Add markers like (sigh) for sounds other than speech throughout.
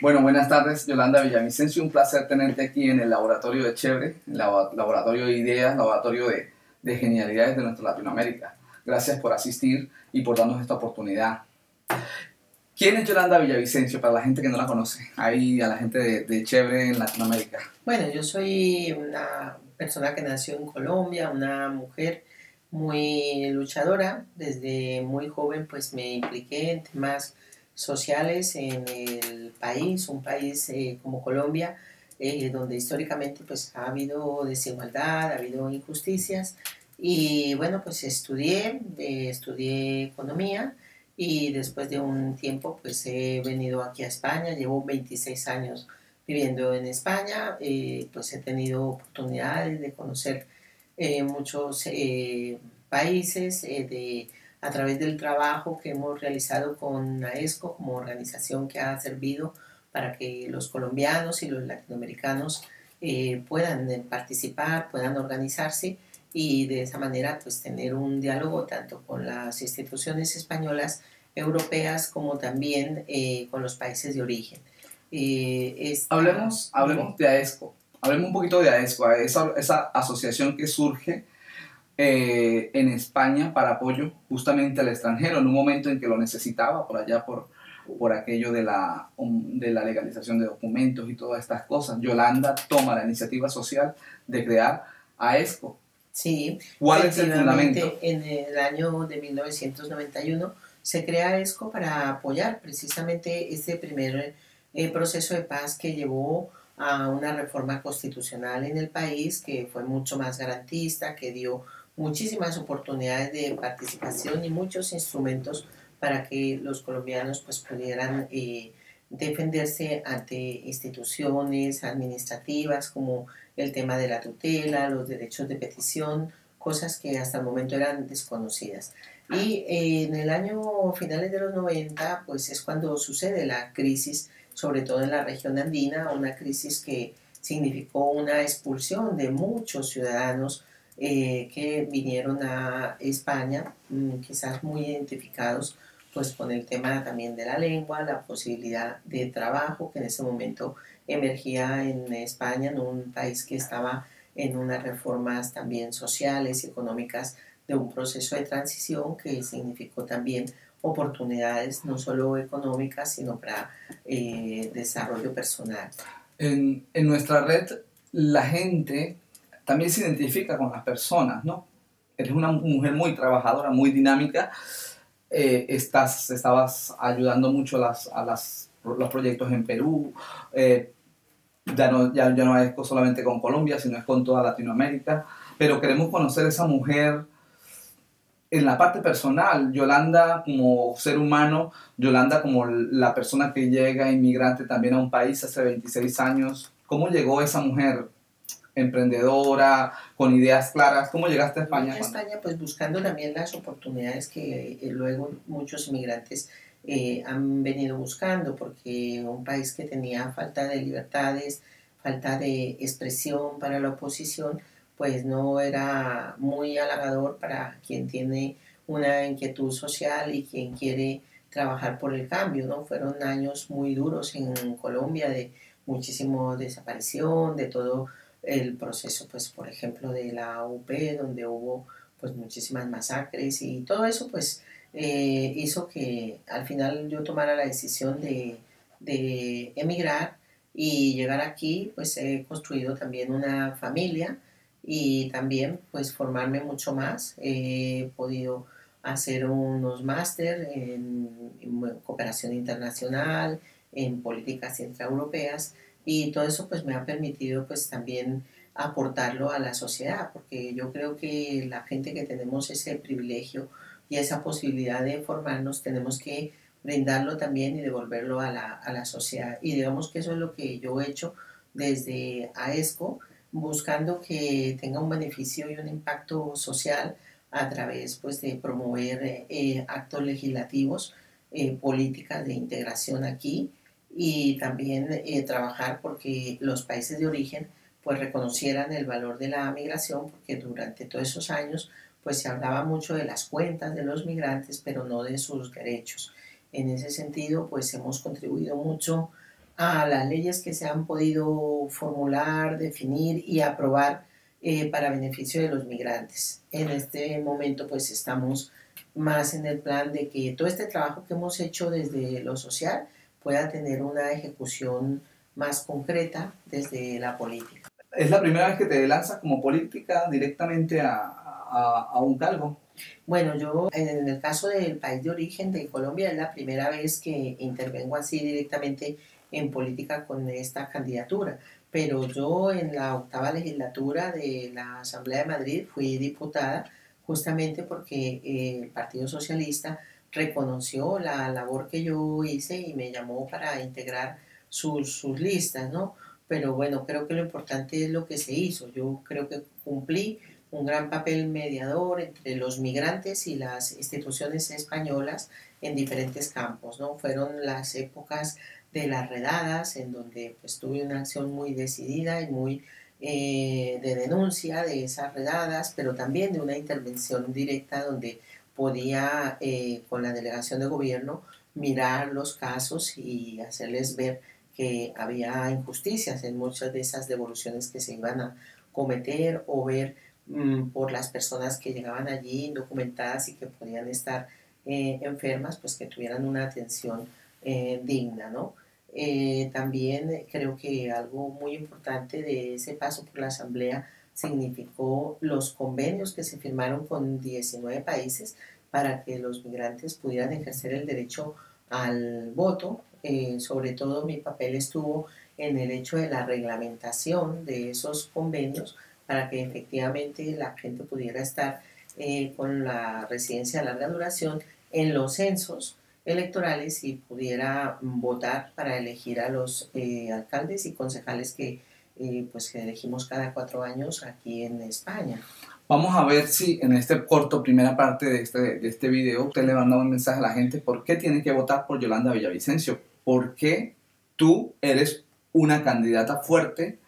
Bueno, buenas tardes, Yolanda Villavicencio. Un placer tenerte aquí en el laboratorio de Chevre, el laboratorio de ideas, laboratorio de, de genialidades de nuestra Latinoamérica. Gracias por asistir y por darnos esta oportunidad. ¿Quién es Yolanda Villavicencio para la gente que no la conoce? Ahí a la gente de, de Chevre en Latinoamérica. Bueno, yo soy una persona que nació en Colombia, una mujer muy luchadora. Desde muy joven pues me impliqué en temas sociales en el país, un país eh, como Colombia, eh, donde históricamente pues ha habido desigualdad, ha habido injusticias. Y bueno, pues estudié, eh, estudié economía y después de un tiempo pues he venido aquí a España, llevo 26 años viviendo en España, pues he tenido oportunidades de conocer muchos países, de a través del trabajo que hemos realizado con AESCO como organización que ha servido para que los colombianos y los latinoamericanos eh, puedan eh, participar, puedan organizarse y de esa manera pues tener un diálogo tanto con las instituciones españolas, europeas, como también eh, con los países de origen. hablemos, hablemos de AESCO, hablemos un poquito de AESCO, esa, esa asociación que surge eh, en España para apoyo justamente al extranjero en un momento en que lo necesitaba, por allá por, por aquello de la, um, de la legalización de documentos y todas estas cosas. Yolanda toma la iniciativa social de crear AESCO. Sí, ¿cuál es el fundamento? En el año de 1991 se crea ESCO para apoyar precisamente ese primer eh, proceso de paz que llevó a una reforma constitucional en el país que fue mucho más garantista, que dio muchísimas oportunidades de participación y muchos instrumentos para que los colombianos pues, pudieran eh, defenderse ante instituciones administrativas como el tema de la tutela, los derechos de petición, cosas que hasta el momento eran desconocidas. Y eh, en el año finales de los 90, pues es cuando sucede la crisis, sobre todo en la región andina, una crisis que significó una expulsión de muchos ciudadanos eh, que vinieron a España, mm, quizás muy identificados pues con el tema también de la lengua, la posibilidad de trabajo que en ese momento emergía en España, en un país que estaba en unas reformas también sociales y económicas de un proceso de transición que significó también oportunidades no solo económicas, sino para eh, desarrollo personal. En, en nuestra red, la gente también se identifica con las personas, ¿no? Eres una mujer muy trabajadora, muy dinámica, eh, estás, estabas ayudando mucho las, a las, los proyectos en Perú, eh, ya, no, ya, no es solamente con Colombia, sino es con toda Latinoamérica, pero queremos conocer esa mujer en la parte personal, Yolanda como ser humano, Yolanda como la persona que llega inmigrante también a un país hace 26 años, ¿cómo llegó esa mujer emprendedora, con ideas claras. ¿Cómo llegaste a España? A España, pues buscando también las oportunidades que eh, luego muchos inmigrantes eh, han venido buscando, porque un país que tenía falta de libertades, falta de expresión para la oposición, pues no era muy halagador para quien tiene una inquietud social y quien quiere trabajar por el cambio, ¿no? Fueron años muy duros en Colombia de muchísimo desaparición, de todo el proceso, pues, por ejemplo, de la UP, donde hubo pues muchísimas masacres y todo eso, pues, eh, hizo que al final yo tomara la decisión de, emigrar y llegar aquí, pues he construido también una familia y también pues formarme mucho más. He podido hacer unos máster en, en, cooperación internacional, en políticas intraeuropeas y todo eso pues me ha permitido pues también aportarlo a la sociedad, porque yo creo que la gente que tenemos ese privilegio y esa posibilidad de formarnos tenemos que brindarlo también y devolverlo a la, a la sociedad. Y digamos que eso es lo que yo he hecho desde AESCO, buscando que tenga un beneficio y un impacto social a través pues, de promover eh, actos legislativos, eh, políticas de integración aquí, y también eh, trabajar porque los países de origen pues reconocieran el valor de la migración porque durante todos esos años pues se hablaba mucho de las cuentas de los migrantes pero no de sus derechos. En ese sentido, pues hemos contribuido mucho a las leyes que se han podido formular, definir y aprobar eh, para beneficio de los migrantes. En este momento, pues estamos más en el plan de que todo este trabajo que hemos hecho desde lo social pueda tener una ejecución más concreta desde la política. ¿Es la primera vez que te lanzas como política directamente a, a, a un cargo? Bueno, yo en el caso del país de origen de Colombia es la primera vez que intervengo así directamente en política con esta candidatura, pero yo en la octava legislatura de la Asamblea de Madrid fui diputada justamente porque eh, el Partido Socialista reconoció la labor que yo hice y me llamó para integrar sus, sus listas, ¿no? Pero bueno, creo que lo importante es lo que se hizo. Yo creo que cumplí un gran papel mediador entre los migrantes y las instituciones españolas en diferentes campos, ¿no? Fueron las épocas de las redadas en donde pues tuve una acción muy decidida y muy eh, de denuncia de esas redadas, pero también de una intervención directa donde podía eh, con la delegación de gobierno mirar los casos y hacerles ver que había injusticias en muchas de esas devoluciones que se iban a cometer o ver Mm, por las personas que llegaban allí indocumentadas y que podían estar eh, enfermas, pues que tuvieran una atención eh, digna, ¿no? También creo que algo muy importante de ese paso por la Asamblea significó los convenios que se firmaron con 19 países para que los migrantes pudieran ejercer el derecho al voto. sobre todo mi papel estuvo en el hecho de la reglamentación de esos convenios para que efectivamente la gente pudiera estar eh, con la residencia de larga duración en los censos electorales y pudiera votar para elegir a los eh, alcaldes y concejales que eh, pues que elegimos cada cuatro años aquí en España. Vamos a ver si en este corto, primera parte de este, de este video, usted le manda un mensaje a la gente por qué tiene que votar por Yolanda Villavicencio. ¿Por qué tú eres una candidata fuerte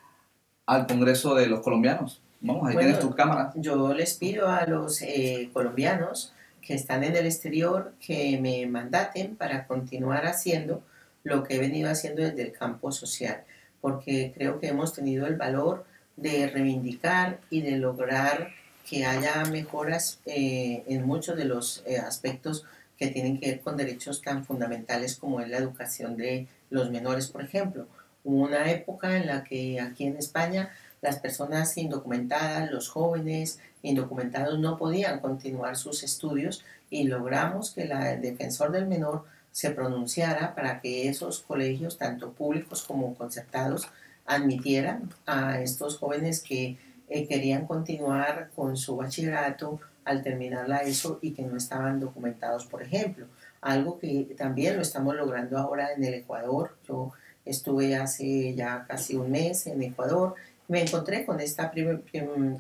al Congreso de los colombianos. Vamos, ahí tienes tu cámara. Yo les pido a los eh, colombianos que están en el exterior que me mandaten para continuar haciendo lo que he venido haciendo desde el campo social, porque creo que hemos tenido el valor de reivindicar y de lograr que haya mejoras eh, en muchos de los eh, aspectos que tienen que ver con derechos tan fundamentales como es la educación de los menores, por ejemplo. Hubo una época en la que aquí en España las personas indocumentadas, los jóvenes indocumentados no podían continuar sus estudios y logramos que la, el defensor del menor se pronunciara para que esos colegios, tanto públicos como concertados, admitieran a estos jóvenes que eh, querían continuar con su bachillerato al terminar la ESO y que no estaban documentados, por ejemplo. Algo que también lo estamos logrando ahora en el Ecuador. Yo Estuve hace ya casi un mes en Ecuador. Me encontré con esta,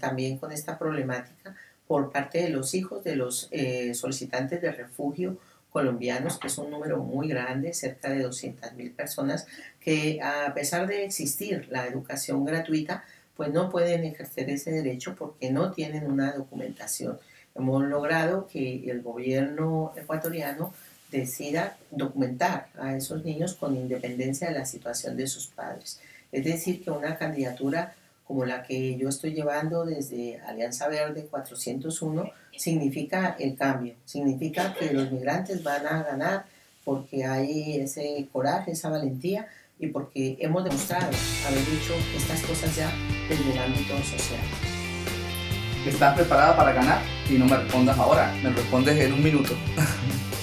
también con esta problemática por parte de los hijos de los eh, solicitantes de refugio colombianos, que es un número muy grande, cerca de 200.000 personas, que a pesar de existir la educación gratuita, pues no pueden ejercer ese derecho porque no tienen una documentación. Hemos logrado que el gobierno ecuatoriano decida documentar a esos niños con independencia de la situación de sus padres. Es decir, que una candidatura como la que yo estoy llevando desde Alianza Verde 401 significa el cambio, significa que los migrantes van a ganar porque hay ese coraje, esa valentía y porque hemos demostrado haber dicho estas cosas ya desde el ámbito social. ¿Estás preparada para ganar? Y no me respondas ahora, me respondes en un minuto. (laughs)